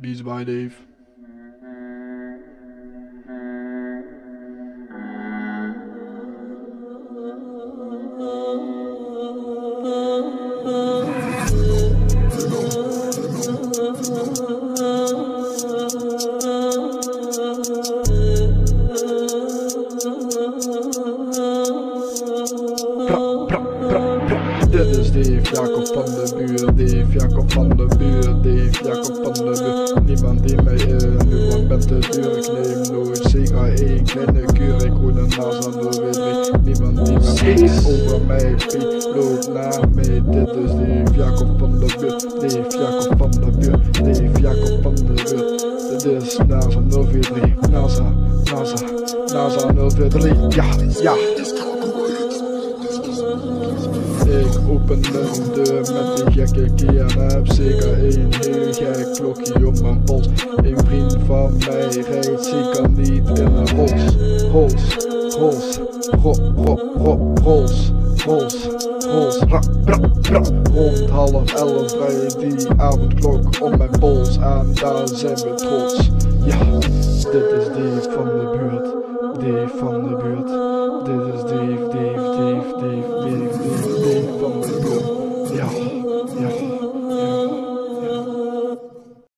Beats by Dave. Dit is Dave Jacob van de buurt, Dave Jacob van de buurt, Dave Jacob van de buurt. Niemand die mij in, niemand bent te duur, ik neem nooit zeker één kleine kuur, ik de naast aan de wc. Niemand die mij over mij, piekt, loopt naar mij. Dit is Dave Jacob van de buurt, Dave Jacob van de buurt, Dave Jacob van de buurt. Dit is NASA 043, NASA, NASA, NASA 043, ja, ja. Ik open een deur met een gekke heb zeker een heel gek klokje op mijn pols. Een vriend van mij rijdt zeker niet in een Rolls, Rolls, Rolls, ro, ro, ro, ra, ra, ra. Rond half elf rijdt die avondklok op mijn pols en daar zijn we trots. Ja, dit is Dave van de buurt, Dave van de buurt,